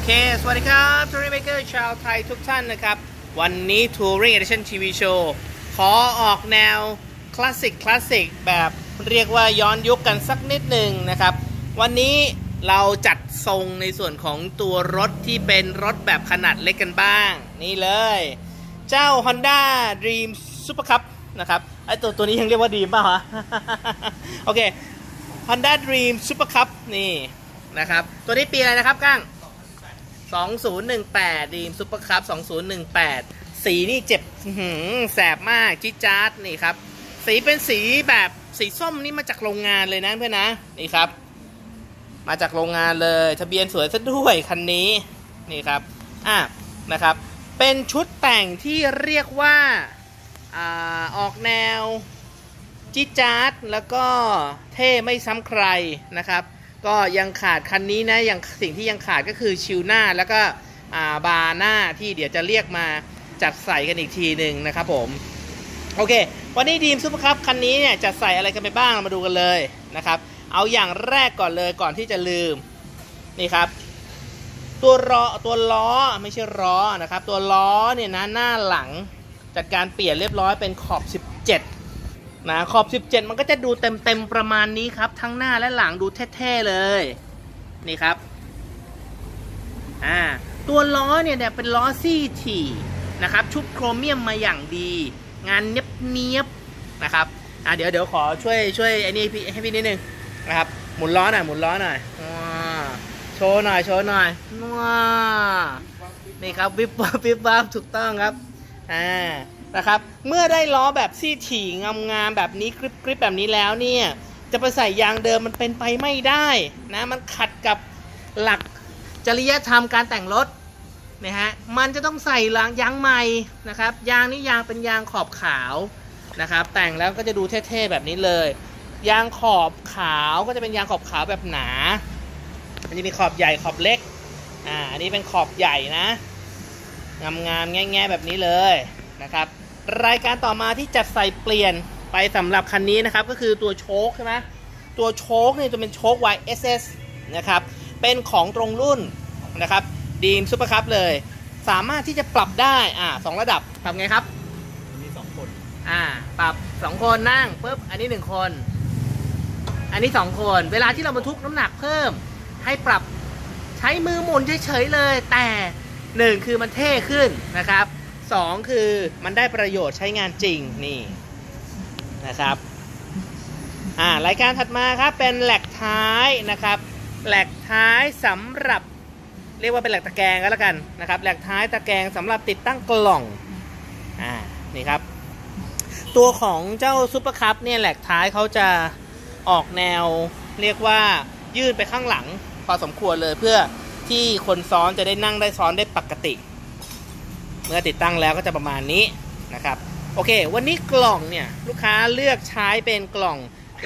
เค สวัสดีครับ touring biker ชาวไทยทุกท่านนะครับ วันนี้ทัวริงเอ i ชั่นทีวีโชว์ขอออกแนวคลาสสิกคลาสสิกแบบเรียกว่าย้อนยุคกันสักนิดหนึ่งนะครับ วันนี้เราจัดทรงในส่วนของตัวรถที่เป็นรถแบบขนาดเล็กกันบ้าง นี่เลย เจ้า Honda Dream Super Cup นะครับไอตัวตัวนี้ยังเรียกว่า Dream ป่ะฮะโอเค Honda Dream Super Cup นี่นะครับ ตัวนี้ปีอะไรนะครับก้าง 2018 Dream Super Cup 2018 สีนี่เจ็บหืแสบมากจิ๊ดจ๊าดนี่ครับ สีเป็นสีแบบสีส้มนี่มาจากโรงงานเลยนะเพื่อนนะ นี่ครับ มาจากโรงงานเลย ทะเบียนสวยซะด้วยคันนี้ นี่ครับ อะ นะครับ เป็นชุดแต่งที่เรียกว่าอ่าออกแนวจิ๊ดจ๊าดแล้วก็เท่ไม่ซ้ำใครนะครับ ก็ยังขาดคันนี้นะยังสิ่งที่ยังขาดก็คือชิวหน้าแล้วก็บาร์หน้าที่เดี๋ยวจะเรียกมาจัดใส่กันอีกทีหนึ่งนะครับผม โอเค วันนี้ดีมซุปเปอร์คัพคันนี้เนี่ยจะใส่อะไรกันไปบ้างมาดูกันเลยนะครับ เอาอย่างแรกก่อนเลยก่อนที่จะลืมนี่ครับ ตัวล้อตัวล้อไม่ใช่ล้อนะครับ ตัวล้อเนี่ยนะหน้าหลังจัดการเปลี่ยนเรียบร้อยเป็นขอบ1 นะขอบ 17 มันก็จะดูเต็มๆประมาณนี้ครับ ทั้งหน้าและหลังดูเท่ๆเลย นี่ครับอ่าตัวล้อเนี่ยเนี่ยเป็นล้อซี่ทีนะครับ ชุบโครเมียมมาอย่างดี งานเนียบเนียบๆนะครับอ่าเดี๋ยวเดี๋ยวขอช่วยช่วยไอ้นี่พี่ให้พี่นิดนึงนะครับหมุนล้อหน่อยหมุนล้อหน่อยว้าโชว์หน่อยโชว์หน่อยว้านี่ครับวิบวับวิบวับถูกต้องครับอ่า นะครับ เมื่อได้ล้อแบบซี่ถี่งามๆแบบนี้กริบกริบแบบนี้แล้วเนี่ยจะไปใส่ยางเดิมมันเป็นไปไม่ได้นะมันขัดกับหลักจริยธรรมการแต่งรถนะฮะมันจะต้องใส่ลางยางใหม่นะครับยางนี้ยางเป็นยางขอบขาวนะครับแต่งแล้วก็จะดูเท่ๆแบบนี้เลย ยางขอบขาวก็จะเป็นยางขอบขาวแบบหนามันจะมีขอบใหญ่ขอบเล็กอ่าอันนี้เป็นขอบใหญ่นะงามงามๆแง่ๆแบบนี้เลยนะครับ รายการต่อมาที่จัดใส่เปลี่ยนไปสำหรับคันนี้นะครับ ก็คือตัวโช้คใช่ไหมตัวโช้คเนี่ยจะเป็นโช้ค YSS นะครับ เป็นของตรงรุ่นนะครับ Dream Super Cup เลย สามารถที่จะปรับได้อ่าสองระดับปรับไงครับ มีสองคน อ่า ปรับสองคนนั่งปุ๊บอันนี้หนึ่งคน อันนี้สองคน เวลาที่เราบรรทุกน้ำหนักเพิ่ม ให้ปรับใช้มือหมุนเฉยๆเลย แต่หนึ่งคือมันเท่ขึ้นนะครับ สองคือมันได้ประโยชน์ใช้งานจริงนี่นะครับอ่ารายการถัดมาครับเป็นแหลกท้ายนะครับแหลกท้ายสำหรับเรียกว่าเป็นแหลกตะแกรงก็แล้วกันนะครับแหลกท้ายตะแกรงสำหรับติดตั้งกล่องอ่านี่ครับ ตัวของเจ้าซุปเปอร์คัพเนี่ยแหลกท้ายเขาจะออกแนว เรียกว่ายื่นไปข้างหลังพอสมควรเลยเพื่อที่คนซ้อนจะได้นั่งได้ซ้อนได้ปกติ เมื่อติดตั้งแล้วก็จะประมาณนี้นะครับโอเค วันนี้กล่องเนี่ยลูกค้าเลือกใช้เป็นกล่อง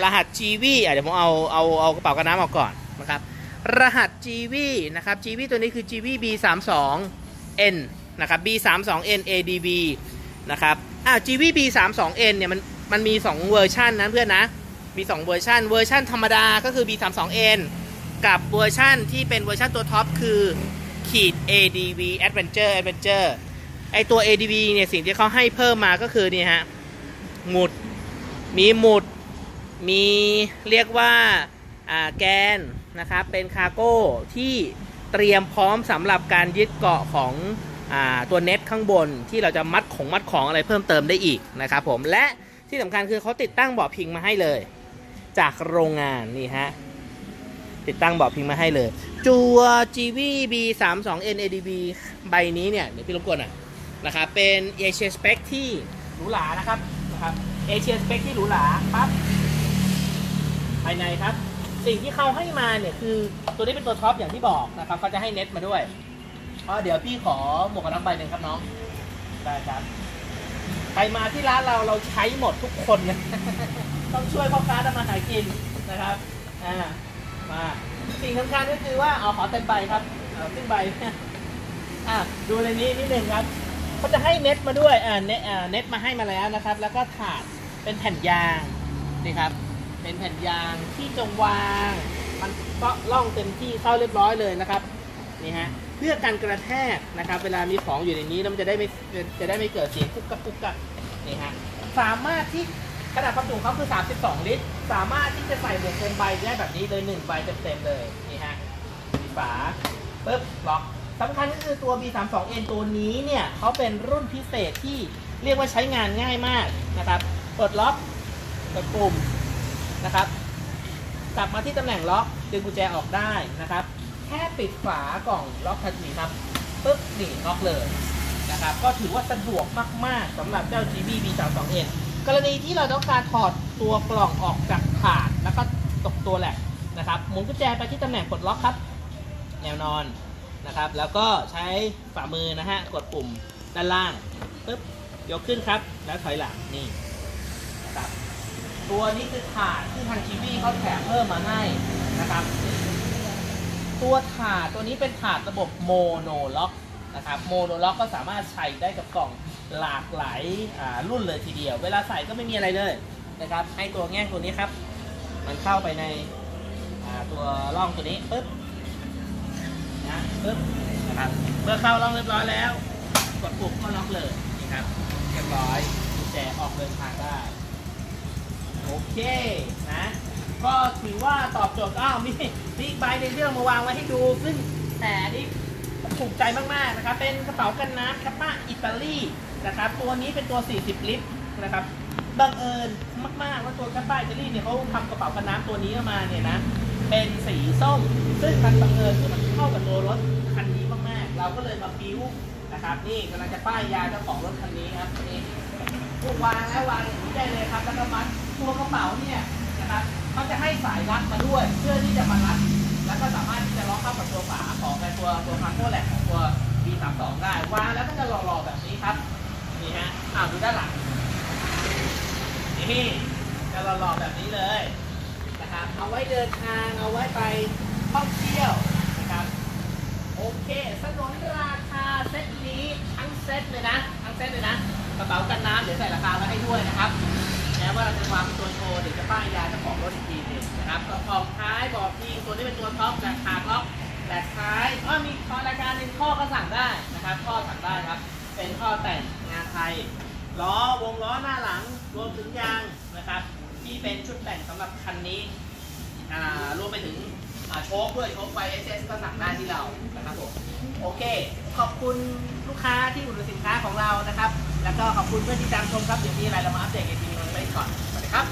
รหัส GV อะเดี๋ยวผมเอาเอาเอากระเป๋ากันน้ำออกก่อนนะครับรหัส GV นะครับ GV ตัวนี้คือ GV B32N นะครับ B32N ADV นะครับอ่า GIVI B32N เนี่ยมันมันมี 2 เวอร์ชันนะเพื่อนนะ มี 2 เวอร์ชันเวอร์ชันธรรมดาก็คือ B32N กับเวอร์ชันที่เป็นเวอร์ชันตัวท็อปคือขีด ADV Adventure Adventure ไอตัว ADV เนี่ยสิ่งที่เขาให้เพิ่มมาก็คือนี่ฮะหมุด มีหมุด มีเรียกว่าอ่าแกนนะครับเป็นคาร์โก้ที่เตรียมพร้อมสำหรับการยึดเกาะของอ่าตัวเน็ตข้างบนที่เราจะมัดของมัดของอะไรเพิ่มเติมได้อีกนะครับผมและที่สำคัญคือเขาติดตั้งเบาะพิงมาให้เลย จากโรงงานนี่ฮะติดตั้งเบาะพิงมาให้เลย จัว GV B 3 2 NADB ใบนี้เนี่ยเดี๋ยวพี่รบกวนหน่อย นะครับเป็นเอเชียสเปคที่หรูหรานะครับนะครับเอเชียสเปคที่หรูหราปั๊บภายในครับ สิ่งที่เขาให้มาเนี่ยคือตัวนี้เป็นตัวท็อปอย่างที่บอกนะครับเขาจะให้เน็ตมาด้วยอ๋อเดี๋ยวพี่ขอหมวกกันน็อกใบหนึ่งครับน้องได้ครับใครมาที่ร้านเราเราใช้หมดทุกคนเนี่ยต้องช่วยพ่อค้าทำมาหากินนะครับอ่ามาสิ่งสำคัญก็คือว่าเอาขอเต็มใบครับเอาขึ้นใบอะดูในนี้นิดหนึ่งครับ เขาจะให้เน็ตมาด้วยอ่าเน็ตอ่าเน็ตมาให้มาแล้วนะครับ แล้วก็ถาดเป็นแผ่นยางนี่ครับ เป็นแผ่นยางที่จะวาง มันก็ล่องเต็มที่เข้าเรียบร้อยเลยนะครับนี่ฮะเพื่อการกระแทกนะครับ เวลามีของอยู่ในนี้แล้วมันจะได้ไม่จะได้ไม่เกิดเสียงกุกกักกุกกักนี่ฮะสามารถที่ขนาดความจุเขาคือ 32 ลิตร สามารถที่จะใส่หมวกเต็มใบได้แบบนี้เลย1ใบเต็มๆเลยนี่ฮะมีฝาปึ๊บล็อก สำคัญก็คือตัว B32N ตัวนี้เนี่ยเขาเป็นรุ่นพิเศษที่เรียกว่าใช้งานง่ายมากนะครับ เปิดล็อกกดปุ่มนะครับกลับมาที่ตำแหน่งล็อกดึงกุญแจออกได้นะครับ แค่ปิดฝากล่องล็อกทันทีครับปึ๊บหนีล็อกเลยนะครับ ก็ถือว่าสะดวกมากๆสำหรับเจ้า GB B32N กรณีที่เราต้องการถอดตัวกล่องออกจากถาดแล้วก็ตกตัวแรกนะครับหมุนกุญแจไปที่ตำแหน่งปลดล็อกครับ แนวนอน นะครับ แล้วก็ใช้ฝ่ามือนะฮะกดปุ่มด้านล่างปึ๊บยกขึ้นครับ แล้วถอยหลังนี่นะครับตัวนี้คือถาดที่ทาง GIVI เขาแถมเพิ่มมาให้นะครับ ตัวถาดตัวนี้เป็นถาดระบบ Monolock นะครับ Monolock ก็สามารถใส่ได้กับกล่องหลากหลายรุ่นเลยทีเดียว เวลาใส่ก็ไม่มีอะไรเลยนะครับให้ตัวแง่งตัวนี้ครับ มันเข้าไปในตัวร่องตัวนี้ปึ๊บ นะปึ๊บนะครับเมื่อเข้าร่องเรียบร้อยแล้ว กดปุ่มก็ล็อกเลยนี่ครับเรียบร้อยกุญแจออกเดินทางได้ โอเคนะก็ถือว่าตอบโจทย์อ้าวมีมีอีกใบในเรื่องมาวางไว้ให้ดูซึ่งแต่นนี้ถูกใจมากๆนะครับ เป็นกระเป๋ากันน้ำคัปป้าอิตาลีนะครับ ตัวนี้เป็นตัว 40 ลิตรนะครับบังเอิญมากๆว่าตัวคัปป้าอิตาลีเนี่ยเขาทำกระเป๋ากันน้ำตัวนี้ออกมาเนี่ยนะ เป็นสีส้ม ซึ่งมันบังเอิญคือมันเข้ากับตัวรถคันนี้มากๆ เราก็เลยมาบิ้วนะครับนี่กำลังจะป้ายยาเจ้าของรถคันนี้ครับนี่ผูกวางแล้ววางอย่างนี้ได้เลยครับ แล้วก็มัดตัวกระเป๋าเนี่ยนะครับเขาจะให้สายรัดมาด้วย เพื่อที่จะมารัด แล้วก็สามารถที่จะล็อกเข้ากับตัวฝาของในตัวตัว rack ของตัว B32 ได้วางแล้วก็จะหล่อๆแบบนี้ครับนี่ฮะอ้าวดูด้านหลังนี่จะหล่อๆแบบนี้เลย นะครับ เอาไว้เดินทาง เอาไว้ไปท่องเที่ยวนะครับ โอเค สนนราคาเซตนี้ทั้งเซตเลยนะ ทั้งเซตเลยนะ กระเป๋ากันน้ำเดี๋ยวใส่ราคาไว้ให้ด้วยนะครับแม้ว่าเราจะวางเป็นตัวโชว์เดี๋ยวจะป้ายยาเจ้าของรถอีกทีหนึ่งนะครับกระเป๋าท้ายบอกทีตัวนี้เป็นตัว top แต่ขาล็อกrack ท้ายอ้อมีคอรายการหนึ่งคอก็สั่งได้นะครับคอสั่งได้ครับ เป็นคอแต่งงานไทยล้อวงล้อหน้าหลังรวมถึงยางนะครับ ที่เป็นชุดแต่งสำหรับคันนี้ อ่ารวมไปถึงโช้คด้วยโช้ค YSS ก็สั่งได้ที่เรานะครับผมโอเค ขอบคุณลูกค้าที่อุดหนุนสินค้าของเรานะครับ แล้วก็ขอบคุณเพื่อนที่ตามชมครับเดี๋ยวมีอะไรเรามาอัปเดตกันทีนึงไปก่อนสวัสดีครับ